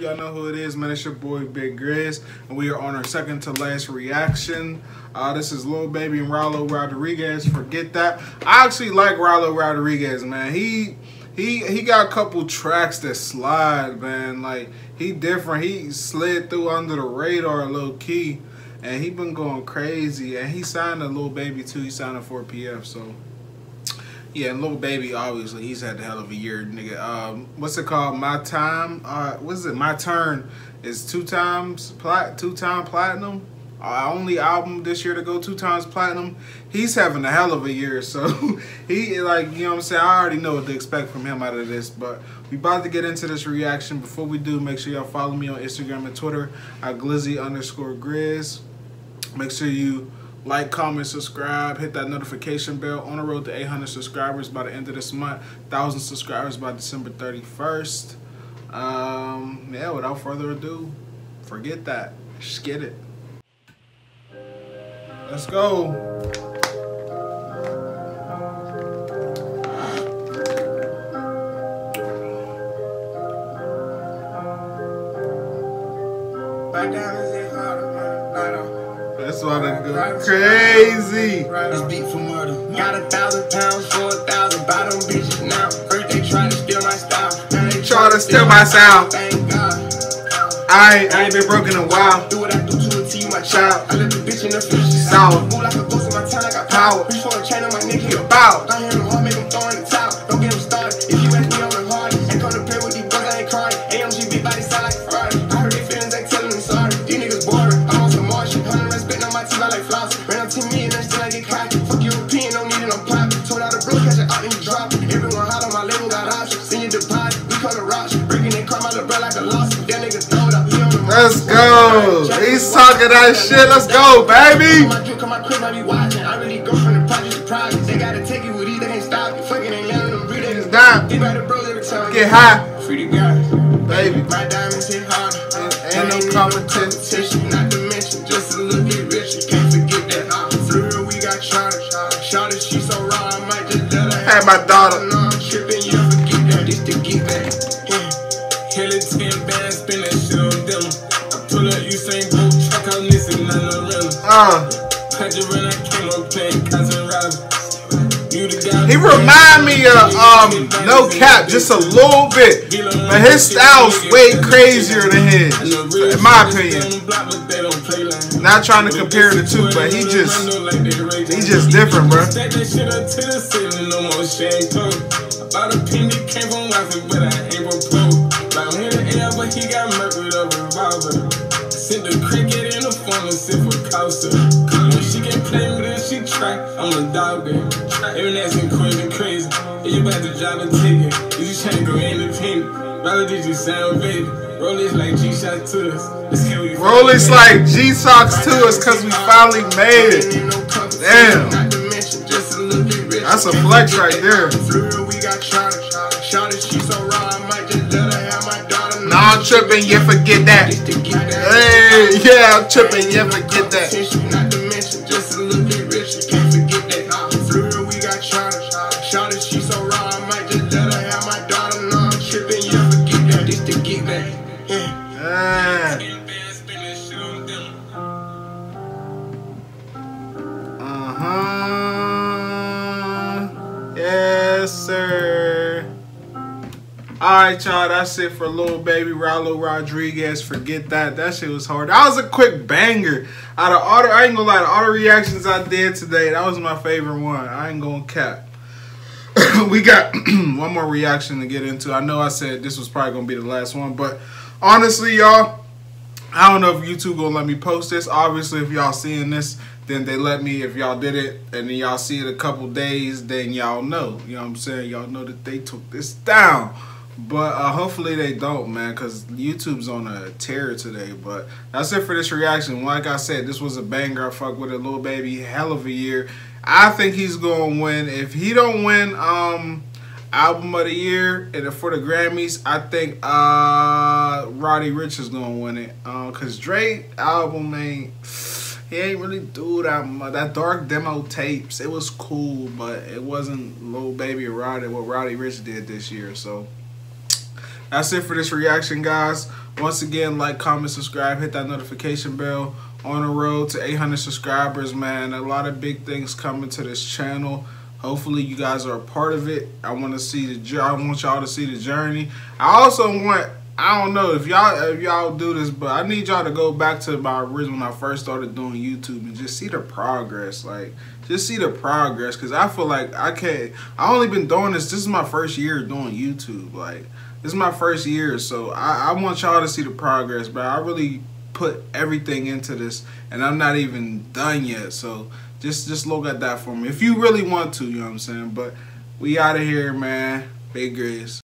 Y'all know who it is, man. It's your boy Big Grizz, and we are on our second to last reaction. Uh, this is Lil Baby and Rylo Rodriguez. Forget that. I actually like Rylo Rodriguez, man. He he he got a couple tracks that slide, man. Like he different. He slid through under the radar a little key, and he been going crazy. And he signed a Lil Baby too. He signed a 4PF, so. Yeah, and Lil Baby, obviously, he's had a hell of a year, nigga. Um, what's it called? My Time? Uh, what's it? My Turn is two times plat, two time platinum. Our only album this year to go two times platinum. He's having a hell of a year, so he like you know what I'm saying. I already know what to expect from him out of this, but we about to get into this reaction. Before we do, make sure y'all follow me on Instagram and Twitter at glizzy underscore grizz. Make sure you like, comment, subscribe, hit that notification bell. On the road to 800 subscribers by the end of this month, 1,000 subscribers by December 31st. Um, yeah, without further ado, forget that. Just get it. Let's go. And say That's why they go crazy. This beat for murder. Got a thousand pounds for a thousand bottom bitches now. First they try to steal my style. Now they Try to steal my sound. Thank God. I ain't, I ain't been broken in a while. Do what I do to a T, my child. I left the bitch in the fish. She's Sour. sour. Move like a ghost in my time. I got Power. power. Reach for a chain on my neck. He a Bow. Breathe. They just Stop. They better bros every time. Get high, baby. Hard. Ain't no competition. Not to mention, just a little bit richer. Can't forget that. For we got Charter. Charter, she so raw, I might just let her Had my daughter. Usain Bolt, truck out Nissan, none of rental. Uh, Country when I came up playing cousin Robin. You the guy. he remind me of um, no cap, just a little bit, but his style's way crazier than his, in my opinion. Not trying to compare the two, but he just, he just different, bro. That shit up to the ceiling, no more shame code. About a penny came from wifey, but I ain't proposed. Like I'm in the air, but he got murked sit. When she can play with it, she try. I'm a dog, baby. Every next and crazy, crazy. You about to drive a ticket. You just trying to go independent. Did you sound. Roll this like G-Shot to us. Get we Rollies like G-Shocks to us because we finally made it. Damn. That's a flex right there. Hey, yeah, I'm tripping, yeah, forget that. Not to mention, just a little bit can't forget that. Uh, we got she so raw, I might just let her have my daughter. No, I'm tripping, yeah, forget that. This get back. Yeah. Ah, uh-huh. Yes, sir. Alright, y'all, that's it for Lil Baby Rylo Rodriguez. Forget that. That shit was hard. That was a quick banger. Out of all the, I ain't gonna lie, all the reactions I did today, that was my favorite one. I ain't gonna cap. we got one more reaction to get into. I know I said this was probably gonna be the last one, but honestly, y'all, I don't know if YouTube gonna let me post this. Obviously, if y'all seeing this, then they let me. If y'all did it and then y'all see it a couple days, then y'all know. You know what I'm saying? Y'all know that they took this down. But uh, hopefully they don't, man, because YouTube's on a tear today. But that's it for this reaction. Like I said, this was a banger. I fuck with a little baby, hell of a year. I think he's gonna win. If he don't win, um, album of the year and for the Grammys, I think uh Roddy Ricch is gonna win it. Uh, Cause Drake album ain't he ain't really do that much. That dark demo tapes, it was cool, but it wasn't Lil Baby Roddy what Roddy Ricch did this year. So that's it for this reaction, guys. Once again, like, comment, subscribe, hit that notification bell. On the road to 800 subscribers, man. A lot of big things coming to this channel. Hopefully, you guys are a part of it. I want to see the. I want y'all to see the journey. I also want. I don't know if y'all if y'all do this, but I need y'all to go back to my original when I first started doing YouTube and just see the progress. Like, just see the progress, cause I feel like I can't. I only been doing this. This is my first year doing YouTube. Like, this is my first year, so I, I want y'all to see the progress. But I really put everything into this, and I'm not even done yet. So just just look at that for me if you really want to. You know what I'm saying? But we out of here, man. Big Grizz.